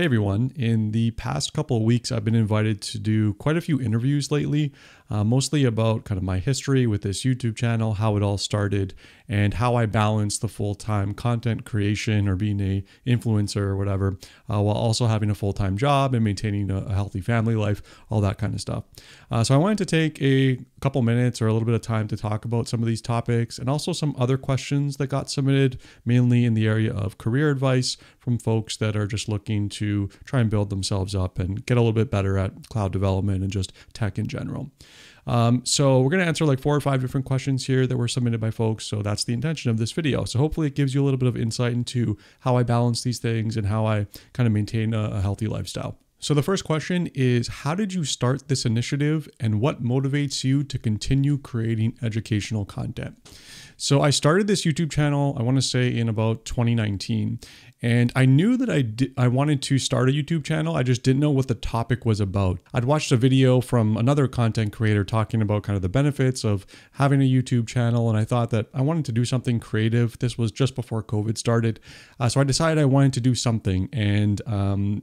Hey everyone, in the past couple of weeks, I've been invited to do quite a few interviews lately, uh, mostly about kind of my history with this YouTube channel, how it all started, and how I balance the full-time content creation or being a influencer or whatever, uh, while also having a full-time job and maintaining a, healthy family life, all that kind of stuff. Uh, so I wanted to take a couple minutes or a little bit of time to talk about some of these topics and also some other questions that got submitted, mainly in the area of career advice from folks that are just looking to try and build themselves up and get a little bit better at cloud development and just tech in general. Um, so we're going to answer like four or five different questions here that were submitted by folks. So that's the intention of this video. So hopefully it gives you a little bit of insight into how I balance these things and how I kind of maintain a, a healthy lifestyle. So the first question is how did you start this initiative and what motivates you to continue creating educational content? So I started this YouTube channel, I want to say in about 2019, and I knew that I I wanted to start a YouTube channel. I just didn't know what the topic was about. I'd watched a video from another content creator talking about kind of the benefits of having a YouTube channel, and I thought that I wanted to do something creative. This was just before COVID started, uh, so I decided I wanted to do something, and um,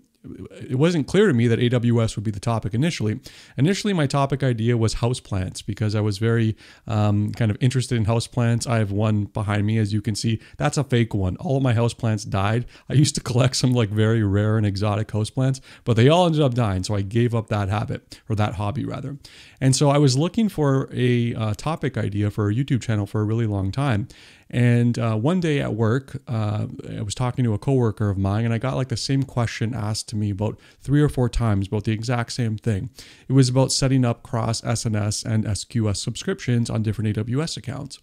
it wasn't clear to me that AWS would be the topic initially. Initially, my topic idea was houseplants because I was very um, kind of interested in houseplants. I have one behind me, as you can see. That's a fake one. All of my houseplants died. I used to collect some like very rare and exotic houseplants, but they all ended up dying. So I gave up that habit or that hobby rather. And so I was looking for a uh, topic idea for a YouTube channel for a really long time. And uh, one day at work, uh, I was talking to a coworker of mine, and I got like the same question asked to me about three or four times about the exact same thing. It was about setting up cross SNS and SQS subscriptions on different AWS accounts.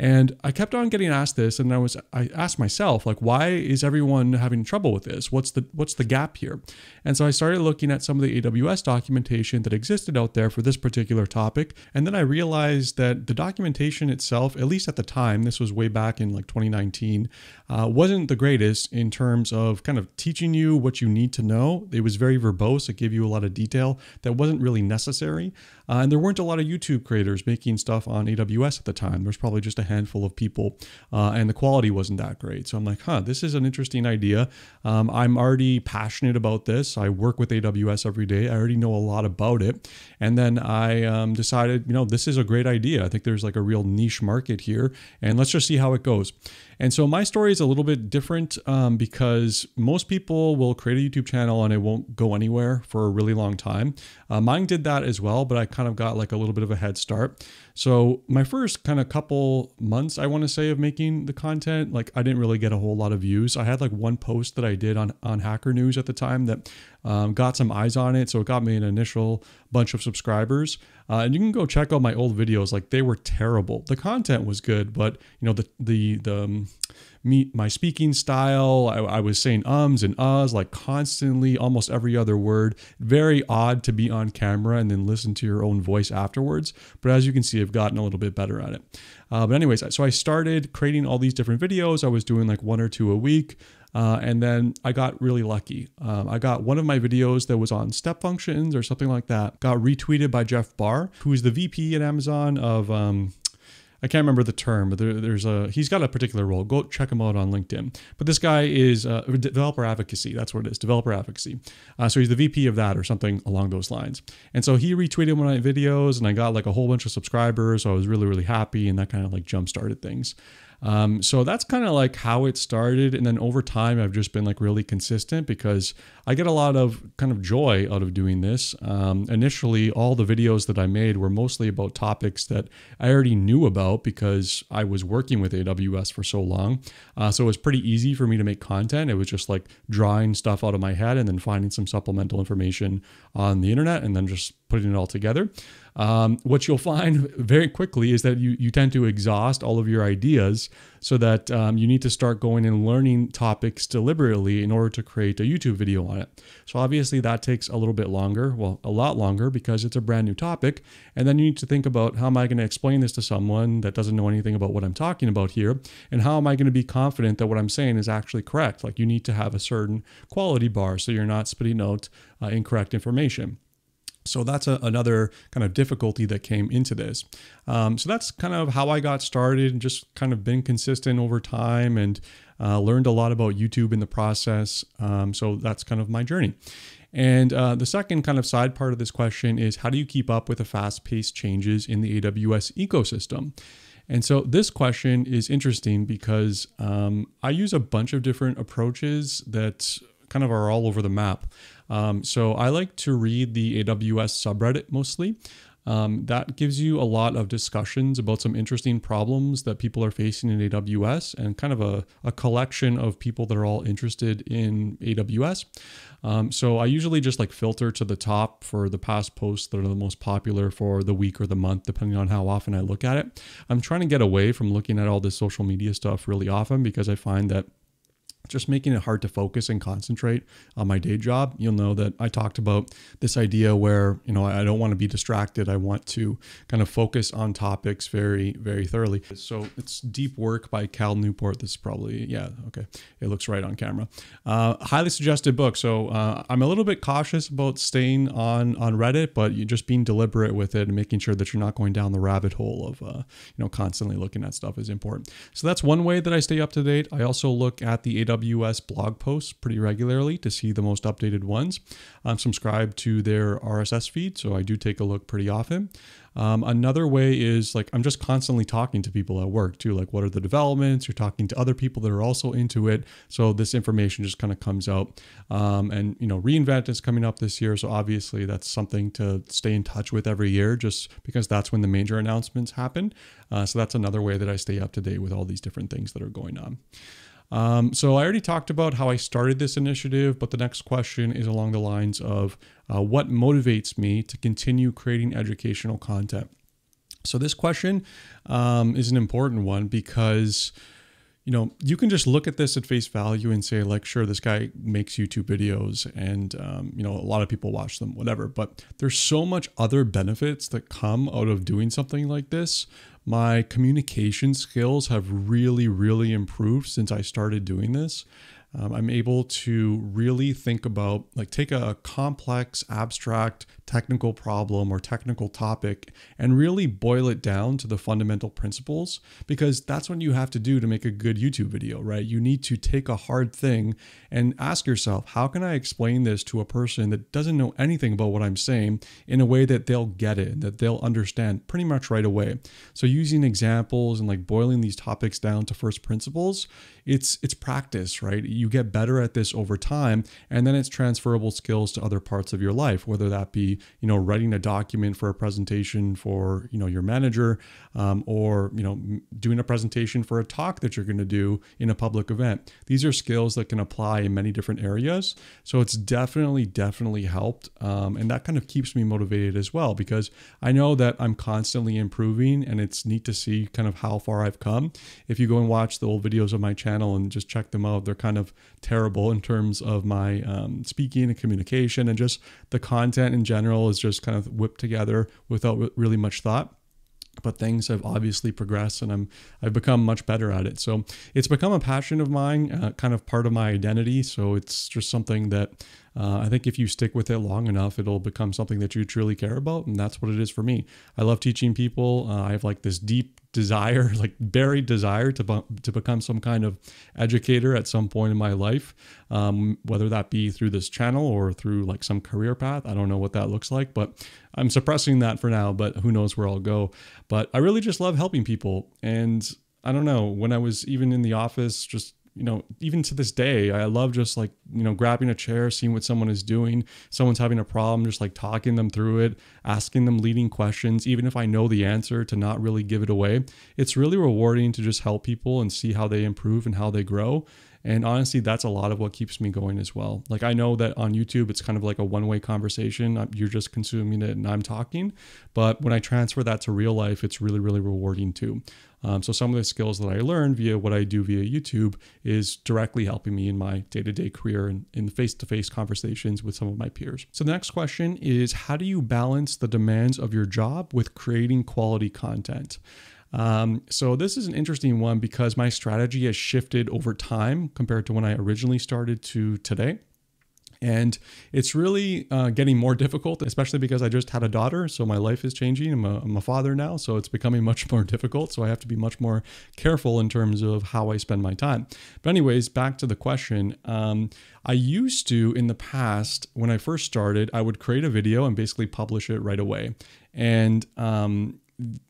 And I kept on getting asked this, and I was I asked myself like, why is everyone having trouble with this? What's the what's the gap here? And so I started looking at some of the AWS documentation that existed out there for this particular topic, and then I realized that the documentation itself, at least at the time, this was way back in like 2019, uh, wasn't the greatest in terms of kind of teaching you what you need to know. It was very verbose; it gave you a lot of detail that wasn't really necessary, uh, and there weren't a lot of YouTube creators making stuff on AWS at the time. There's probably just a handful of people, uh, and the quality wasn't that great. So I'm like, huh, this is an interesting idea. Um, I'm already passionate about this. I work with AWS every day. I already know a lot about it. And then I um, decided, you know, this is a great idea. I think there's like a real niche market here, and let's just see how it goes. And so my story is a little bit different um, because most people will create a YouTube channel and it won't go anywhere for a really long time. Uh, mine did that as well, but I kind of got like a little bit of a head start. So my first kind of couple months, I want to say, of making the content, like I didn't really get a whole lot of views. I had like one post that I did on on Hacker News at the time that um, got some eyes on it, so it got me an initial bunch of subscribers. Uh, and you can go check out my old videos; like they were terrible. The content was good, but you know the the the um, me my speaking style. I, I, was saying ums and uhs like constantly, almost every other word. Very odd to be on camera and then listen to your own voice afterwards. But as you can see, I've gotten a little bit better at it. Uh, but anyways, so I started creating all these different videos. I was doing like one or two a week. Uh, and then I got really lucky. Um, I got one of my videos that was on step functions or something like that, got retweeted by Jeff Barr, who is the VP at Amazon of um, I can't remember the term, but there, there's a he's got a particular role. Go check him out on LinkedIn. But this guy is uh, developer advocacy. That's what it is, developer advocacy. Uh, so he's the VP of that or something along those lines. And so he retweeted one of my videos, and I got like a whole bunch of subscribers. So I was really really happy, and that kind of like jump started things. Um, so that's kind of like how it started. And then over time, I've just been like really consistent because I get a lot of kind of joy out of doing this. Um, initially, all the videos that I made were mostly about topics that I already knew about because I was working with AWS for so long. Uh, so it was pretty easy for me to make content. It was just like drawing stuff out of my head and then finding some supplemental information on the internet and then just putting it all together. Um, what you'll find very quickly is that you, you tend to exhaust all of your ideas so that um, you need to start going and learning topics deliberately in order to create a YouTube video on it. So obviously that takes a little bit longer, well, a lot longer because it's a brand new topic. And then you need to think about how am I going to explain this to someone that doesn't know anything about what I'm talking about here? And how am I going to be confident that what I'm saying is actually correct? Like you need to have a certain quality bar so you're not spitting out uh, incorrect information. So that's a, another kind of difficulty that came into this. Um, so that's kind of how I got started and just kind of been consistent over time and uh, learned a lot about YouTube in the process. Um, so that's kind of my journey. And uh, the second kind of side part of this question is how do you keep up with the fast paced changes in the AWS ecosystem? And so this question is interesting because um, I use a bunch of different approaches that kind of are all over the map. Um, so I like to read the AWS subreddit mostly. Um, that gives you a lot of discussions about some interesting problems that people are facing in AWS and kind of a, a collection of people that are all interested in AWS. Um, so I usually just like filter to the top for the past posts that are the most popular for the week or the month, depending on how often I look at it. I'm trying to get away from looking at all this social media stuff really often because I find that just making it hard to focus and concentrate on my day job. You'll know that I talked about this idea where, you know, I don't want to be distracted. I want to kind of focus on topics very, very thoroughly. So it's Deep Work by Cal Newport. This is probably, yeah, okay. It looks right on camera. Uh, highly suggested book. So uh, I'm a little bit cautious about staying on, on Reddit, but you just being deliberate with it and making sure that you're not going down the rabbit hole of, uh, you know, constantly looking at stuff is important. So that's one way that I stay up to date. I also look at the AWS blog posts pretty regularly to see the most updated ones. I'm subscribed to their RSS feed, so I do take a look pretty often. Um, another way is like I'm just constantly talking to people at work too. Like, what are the developments? You're talking to other people that are also into it. So this information just kind of comes out. Um, and you know, reInvent is coming up this year, so obviously that's something to stay in touch with every year, just because that's when the major announcements happen. Uh, so that's another way that I stay up to date with all these different things that are going on. Um, so I already talked about how I started this initiative, but the next question is along the lines of uh, what motivates me to continue creating educational content. So this question um, is an important one because you know you can just look at this at face value and say like sure this guy makes youtube videos and um, you know a lot of people watch them whatever but there's so much other benefits that come out of doing something like this my communication skills have really, really improved since I started doing this. Um, I'm able to really think about, like, take a complex, abstract technical problem or technical topic and really boil it down to the fundamental principles because that's what you have to do to make a good YouTube video, right? You need to take a hard thing and ask yourself, how can I explain this to a person that doesn't know anything about what I'm saying in a way that they'll get it, that they'll understand pretty much right away. So using examples and like boiling these topics down to first principles, it's it's practice, right? You get better at this over time and then it's transferable skills to other parts of your life, whether that you know, writing a document for a presentation for, you know, your manager um, or, you know, doing a presentation for a talk that you're going to do in a public event. These are skills that can apply in many different areas. So it's definitely, definitely helped. Um, and that kind of keeps me motivated as well because I know that I'm constantly improving and it's neat to see kind of how far I've come. If you go and watch the old videos of my channel and just check them out, they're kind of terrible in terms of my um, speaking and communication and just the content in general general is just kind of whipped together without really much thought but things have obviously progressed and I'm I've become much better at it. So it's become a passion of mine, uh, kind of part of my identity. So it's just something that uh, I think if you stick with it long enough, it'll become something that you truly care about, and that's what it is for me. I love teaching people. Uh, I have like this deep desire, like buried desire to to become some kind of educator at some point in my life, um, whether that be through this channel or through like some career path. I don't know what that looks like, but I'm suppressing that for now. But who knows where I'll go? But I really just love helping people, and I don't know when I was even in the office, just you know, even to this day, I love just like, you know, grabbing a chair, seeing what someone is doing. Someone's having a problem, just like talking them through it, asking them leading questions, even if I know the answer to not really give it away. It's really rewarding to just help people and see how they improve and how they grow. And honestly, that's a lot of what keeps me going as well. Like, I know that on YouTube, it's kind of like a one way conversation. You're just consuming it and I'm talking. But when I transfer that to real life, it's really, really rewarding too. Um, so some of the skills that I learned via what I do via YouTube is directly helping me in my day-to-day career and in face-to-face conversations with some of my peers. So the next question is how do you balance the demands of your job with creating quality content? Um, so this is an interesting one because my strategy has shifted over time compared to when I originally started to today. And it's really uh, getting more difficult, especially because I just had a daughter. So my life is changing. I'm a, I'm a father now. So it's becoming much more difficult. So I have to be much more careful in terms of how I spend my time. But, anyways, back to the question. Um, I used to, in the past, when I first started, I would create a video and basically publish it right away. And um,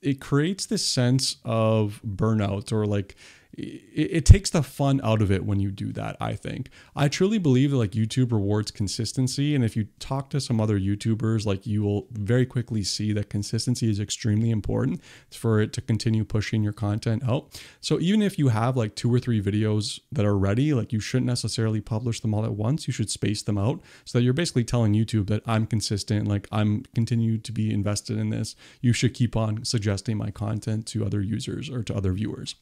it creates this sense of burnout or like, it, it, takes the fun out of it when you do that i think. I truly believe that like youtube rewards consistency and if you talk to some other youtubers like you will very quickly see that consistency is extremely important for it to continue pushing your content out. So even if you have like two or three videos that are ready like you shouldn't necessarily publish them all at once. You should space them out so that you're basically telling youtube that i'm consistent like i'm continued to be invested in this. You should keep on suggesting my content to other users or to other viewers.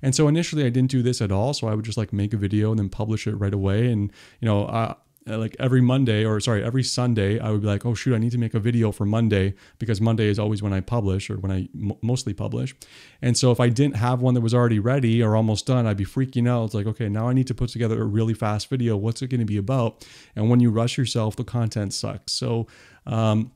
And so initially I didn't do this at all. So I would just like make a video and then publish it right away. And, you know, uh, like every Monday or sorry, every Sunday, I would be like, oh shoot, I need to make a video for Monday because Monday is always when I publish or when I mostly publish. And so if I didn't have one that was already ready or almost done, I'd be freaking out. It's like, okay, now I need to put together a really fast video. What's it going to be about? And when you rush yourself, the content sucks. So, um,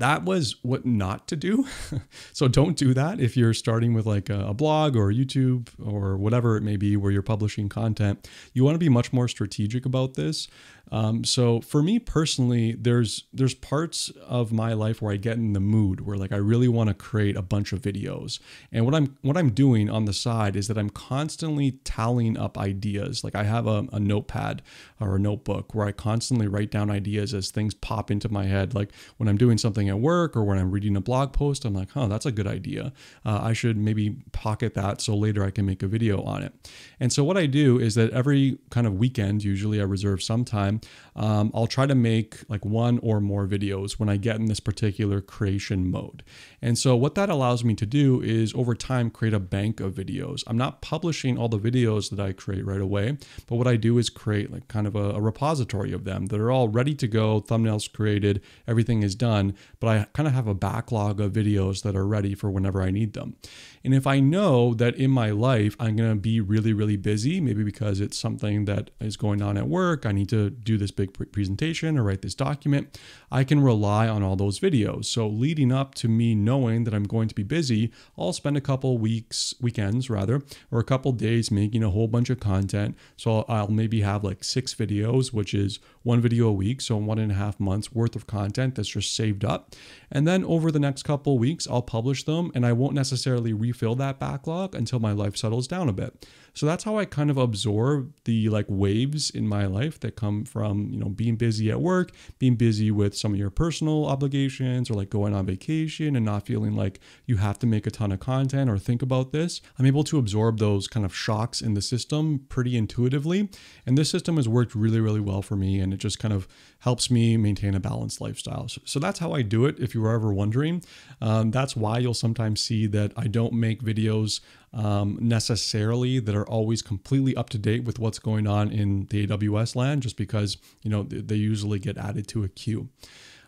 that was what not to do. so don't do that if you're starting with like a, blog or YouTube or whatever it may be where you're publishing content. You want to be much more strategic about this. Um, so for me personally, there's there's parts of my life where I get in the mood where like I really want to create a bunch of videos. And what I'm what I'm doing on the side is that I'm constantly tallying up ideas. Like I have a, a notepad or a notebook where I constantly write down ideas as things pop into my head. Like when I'm doing something at work or when I'm reading a blog post, I'm like, oh, that's a good idea. Uh, I should maybe pocket that so later I can make a video on it. And so what I do is that every kind of weekend, usually I reserve some time um, I'll try to make like one or more videos when I get in this particular creation mode. And so what that allows me to do is over time create a bank of videos. I'm not publishing all the videos that I create right away, but what I do is create like kind of a, a repository of them that are all ready to go, thumbnails created, everything is done, but I kind of have a backlog of videos that are ready for whenever I need them. And if I know that in my life I'm going to be really, really busy, maybe because it's something that is going on at work, I need to do this big presentation or write this document, I can rely on all those videos. So leading up to me knowing that I'm going to be busy, I'll spend a couple weeks, weekends rather, or a couple days making a whole bunch of content. So I'll maybe have like six videos, which is one video a week. So one and a half months worth of content that's just saved up. And then over the next couple weeks, I'll publish them and I won't necessarily refill that backlog until my life settles down a bit. So that's how I kind of absorb the like waves in my life that come from, you know, being busy at work, being busy with some of your personal obligations or like going on vacation and not feeling like you have to make a ton of content or think about this. I'm able to absorb those kind of shocks in the system pretty intuitively. And this system has worked really, really well for me. And it just kind of helps me maintain a balanced lifestyle. So, so that's how I do it. If you were ever wondering, um, that's why you'll sometimes see that I don't make videos um, necessarily that are always completely up to date with what's going on in the AWS land, just because you know they usually get added to a queue.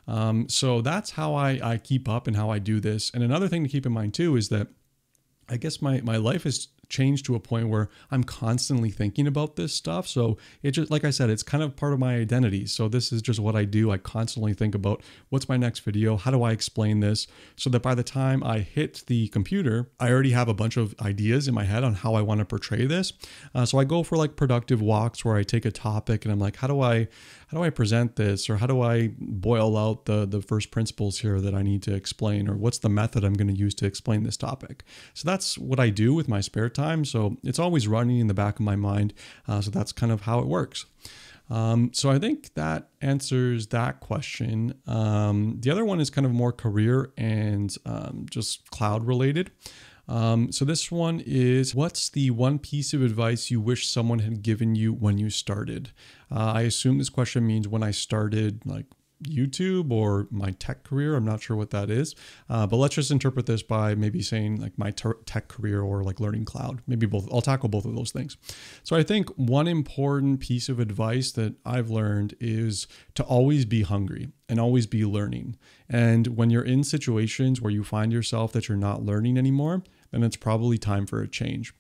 Um, so that's how I, I keep up and how I do this. And another thing to keep in mind too is that I guess my my life is changed to a point where I'm constantly thinking about this stuff. So it just, like I said, it's kind of part of my identity. So this is just what I do. I constantly think about what's my next video? How do I explain this? So that by the time I hit the computer, I already have a bunch of ideas in my head on how I want to portray this. Uh, so I go for like productive walks where I take a topic and I'm like, how do I, how do I present this? Or how do I boil out the, the first principles here that I need to explain? Or what's the method I'm going to use to explain this topic? So that's what I do with my spare time. So it's always running in the back of my mind. Uh, so that's kind of how it works. Um, so I think that answers that question. Um, the other one is kind of more career and um, just cloud related. Um, so this one is what's the one piece of advice you wish someone had given you when you started? Uh, I assume this question means when I started, like YouTube or my tech career. I'm not sure what that is, uh, but let's just interpret this by maybe saying like my ter- tech career or like learning cloud. Maybe both. I'll tackle both of those things. So I think one important piece of advice that I've learned is to always be hungry and always be learning. And when you're in situations where you find yourself that you're not learning anymore, then it's probably time for a change.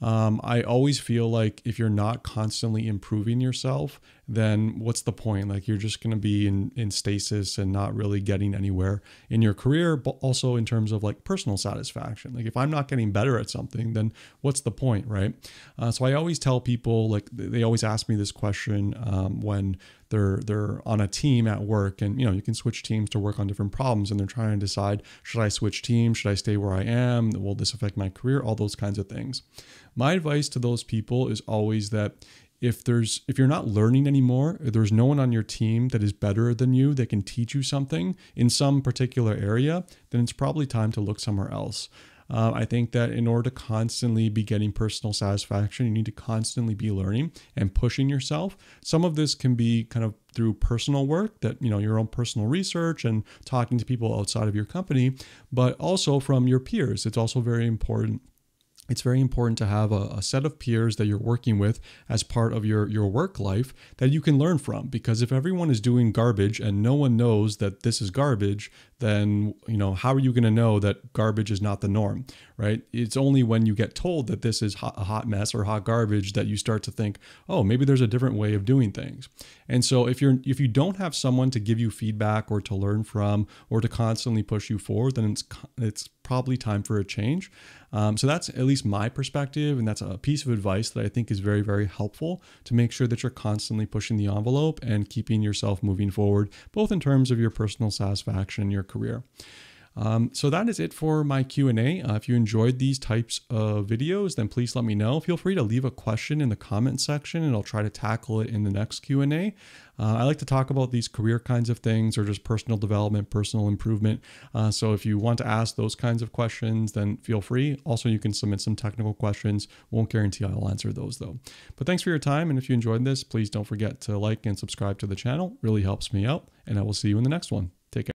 Um, I always feel like if you're not constantly improving yourself then what's the point? Like you're just going to be in, in stasis and not really getting anywhere in your career, but also in terms of like personal satisfaction. Like if I'm not getting better at something, then what's the point, right? Uh, so I always tell people, like they always ask me this question um, when they're they're on a team at work, and you know you can switch teams to work on different problems, and they're trying to decide should I switch teams, should I stay where I am, will this affect my career, all those kinds of things. My advice to those people is always that if there's if you're not learning anymore there's no one on your team that is better than you that can teach you something in some particular area then it's probably time to look somewhere else uh, I think that in order to constantly be getting personal satisfaction, you need to constantly be learning and pushing yourself. Some of this can be kind of through personal work that you know your own personal research and talking to people outside of your company but also from your peers it's also very important it's very important to have a, a, set of peers that you're working with as part of your, your work life that you can learn from. Because if everyone is doing garbage and no one knows that this is garbage, then you know how are you going to know that garbage is not the norm, right? It's only when you get told that this is hot, a hot mess or hot garbage that you start to think, oh, maybe there's a different way of doing things. And so if you're if you don't have someone to give you feedback or to learn from or to constantly push you forward, then it's it's probably time for a change. Um, so that's at least my perspective, and that's a piece of advice that I think is very, very helpful to make sure that you're constantly pushing the envelope and keeping yourself moving forward, both in terms of your personal satisfaction and your career. Um, so that is it for my Q&A. Uh, if you enjoyed these types of videos, then please let me know. Feel free to leave a question in the comment section and I'll try to tackle it in the next Q&A. Uh, I like to talk about these career kinds of things or just personal development, personal improvement. Uh, so if you want to ask those kinds of questions, then feel free. Also, you can submit some technical questions. Won't guarantee I'll answer those though. But thanks for your time. And if you enjoyed this, please don't forget to like and subscribe to the channel. Really helps me out. And I will see you in the next one.